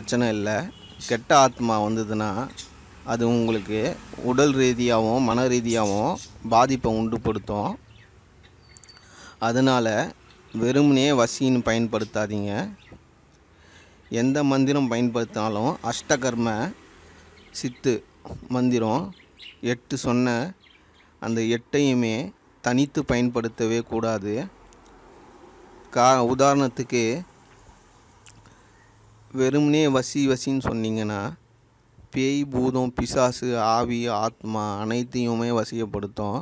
பிரச்சனை இல்லை. கெட்ட ஆத்மா வந்ததுன்னா அது உங்களுக்கு உடல் ரீதியாகவும் மன ரீதியாகவும் பாதிப்பை உண்டுபடுத்தும். அதனால் வெறுமனே வசின்னு பயன்படுத்தாதீங்க. எந்த மந்திரம் பயன்படுத்தினாலும் அஷ்டகர்ம சித்து மந்திரம் எட்டு சொன்ன அந்த எட்டையுமே தனித்து பயன்படுத்தவே கூடாது. கா உதாரணத்துக்கு வெறுமனே வசி வசின்னு சொன்னீங்கன்னா பேய் பூதம் பிசாசு ஆவி ஆத்மா அனைத்தையுமே வசியப்படுத்தும்.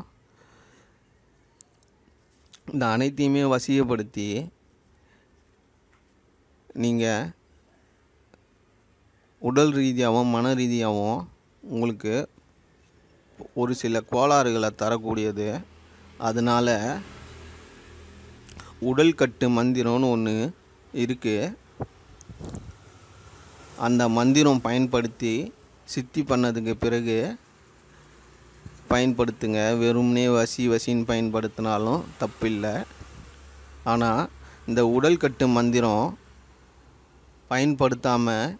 இந்த அனைத்தையுமே வசியப்படுத்தி நீங்கள் உடல் ரீதியாகவும் மன ரீதியாகவும் உங்களுக்கு ஒரு சில கோளாறுகளை தரக்கூடியது. அதனால் உடல் கட்டு மந்திரம்னு ஒன்று இருக்குது அந்த மந்திரம் பயன்படுத்தி சித்தி பண்ணதுக்கு பிறகு பயன்படுத்துங்க. வெறும்னே வசி வசின்னு பயன்படுத்தினாலும் தப்பில்லை. ஆனால் இந்த உடல் கட்டு மந்திரம் பயன்படுத்தாமல்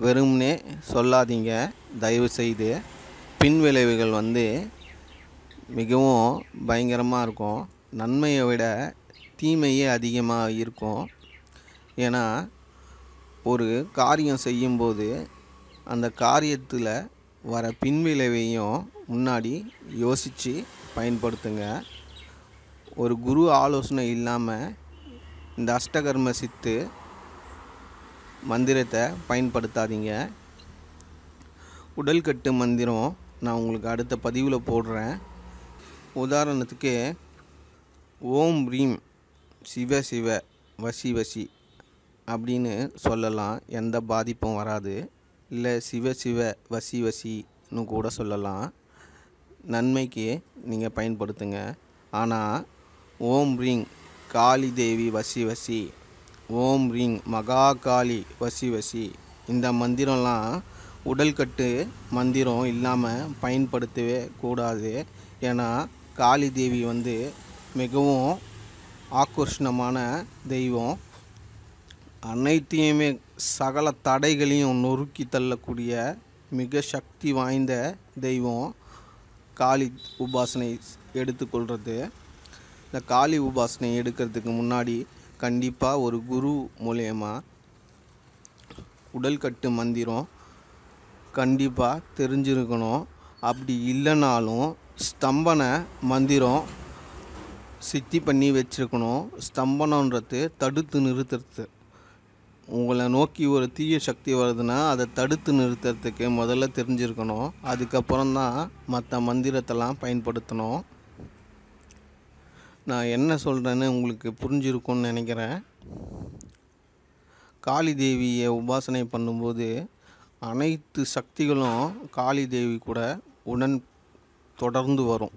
வெறும்னே சொல்லாதீங்க. தயவு செய்து. பின் விளைவுகள் வந்து மிகவும் பயங்கரமாக இருக்கும். நன்மையை விட தீமையே அதிகமாக இருக்கும். ஏன்னா ஒரு காரியம் செய்யும்போது அந்த காரியத்தில் வர பின்விளைவையும் முன்னாடி யோசித்து பயன்படுத்துங்க. ஒரு குரு ஆலோசனை இல்லாமல் இந்த அஷ்டகர்ம சித்து மந்திரத்தை பயன்படுத்தாதீங்க. உடல் கட்டு மந்திரம் நான் உங்களுக்கு அடுத்த பதிவில் போடுறேன். உதாரணத்துக்கு ஓம் ரீம் சிவ சிவ வசி வசி. அப்படின்னு சொல்லலாம். எந்த பாதிப்பும் வராது. இல்லை சிவ சிவ வசி வசின்னு கூட சொல்லலாம். நன்மைக்கு நீங்கள் பயன்படுத்துங்க. ஆனால் ஓம் ரிங் காளி தேவி வசி வசி ஓம் ரிங் மகா காளி வசி வசி இந்த மந்திரம்லாம் உடல்கட்டு மந்திரம் இல்லாமல் பயன்படுத்தவே கூடாது. ஏன்னா காளி தேவி வந்து மிகவும் ஆக்கர்ஷணமான தெய்வம். அனைத்தையுமே சகல தடைகளையும் நொறுக்கி தள்ளக்கூடிய மிக சக்தி வாய்ந்த தெய்வம் காளி உபாசனை எடுத்துக்கொள்கிறது இந்த காளி உபாசனை எடுக்கிறதுக்கு முன்னாடி கண்டிப்பாக ஒரு குரு மூலயமா உடல் கட்டு மந்திரம் கண்டிப்பாக தெரிஞ்சிருக்கணும். அப்படி இல்லைனாலும் ஸ்தம்பன மந்திரம் சித்தி பண்ணி வச்சுருக்கணும். ஸ்தம்பனன்றது தடுத்து நிறுத்துறது. உங்களை நோக்கி ஒரு தீய சக்தி வருதுன்னா அதை தடுத்து நிறுத்துறதுக்கு முதல்ல தெரிஞ்சிருக்கணும். அதுக்கப்புறம் தான் மற்ற மந்திரத்தெல்லாம் பயன்படுத்தணும். நான் என்ன சொல்கிறேன்னு உங்களுக்கு புரிஞ்சிருக்கும்னு நினைக்கிறேன். காளி தேவியை உபாசனை பண்ணும்போது அனைத்து சக்திகளும் காளி தேவி கூட உடன் தொடர்ந்து வரும்.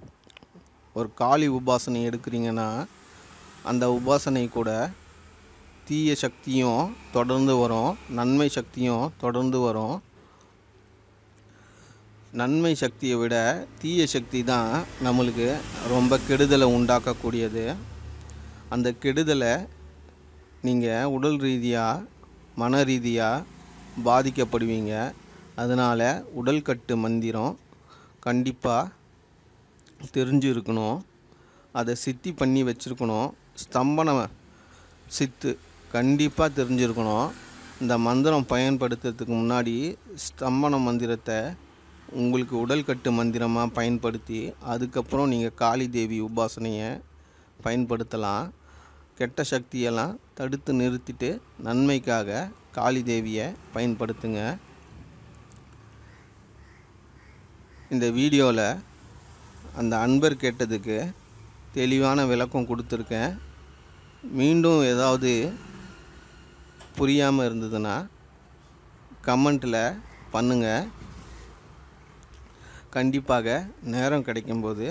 ஒரு காளி உபாசனை எடுக்கிறீங்கன்னா அந்த உபாசனை கூட தீய சக்தியும் தொடர்ந்து வரும் நன்மை சக்தியும் தொடர்ந்து வரும். நன்மை சக்தியை விட தீய சக்தி தான் நம்மளுக்கு ரொம்ப கெடுதலை உண்டாக்கக்கூடியது. அந்த கெடுதலை நீங்கள் உடல் ரீதியாக மன ரீதியாக பாதிக்கப்படுவீங்க. அதனால் உடல் கட்டு மந்திரம் கண்டிப்பாக தெரிஞ்சு இருக்கணும் அதை சித்தி பண்ணி வச்சுருக்கணும். ஸ்தம்பன சித்து கண்டிப்பாக தெரிஞ்சிருக்கணும். இந்த மந்திரம் பயன்படுத்துறதுக்கு முன்னாடி ஸ்தம்பன மந்திரத்தை உங்களுக்கு உடல் கட்டு மந்திரமாக பயன்படுத்தி அதுக்கப்புறம் நீங்கள் காளி தேவி உபாசனையை பயன்படுத்தலாம். கெட்ட சக்தியெல்லாம் தடுத்து நிறுத்திட்டு நன்மைக்காக காளி தேவியை பயன்படுத்துங்க. இந்த வீடியோவில் அந்த அன்பர் கேட்டதுக்கு தெளிவான விளக்கம் கொடுத்துருக்கேன். மீண்டும் ஏதாவது புரியாமல் இருந்ததுன்னா கமெண்ட்டில் பண்ணுங்கள் கண்டிப்பாக நேரம் கிடைக்கும்போது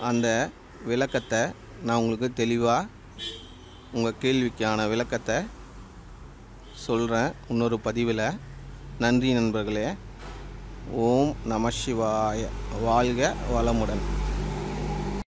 அந்த விளக்கத்தை நான் உங்களுக்கு தெளிவாக உங்கள் கேள்விக்கான விளக்கத்தை சொல்கிறேன் இன்னொரு பதிவில். நன்றி நண்பர்களே. ஓம் நம சிவாய. வாழ்க வளமுடன்.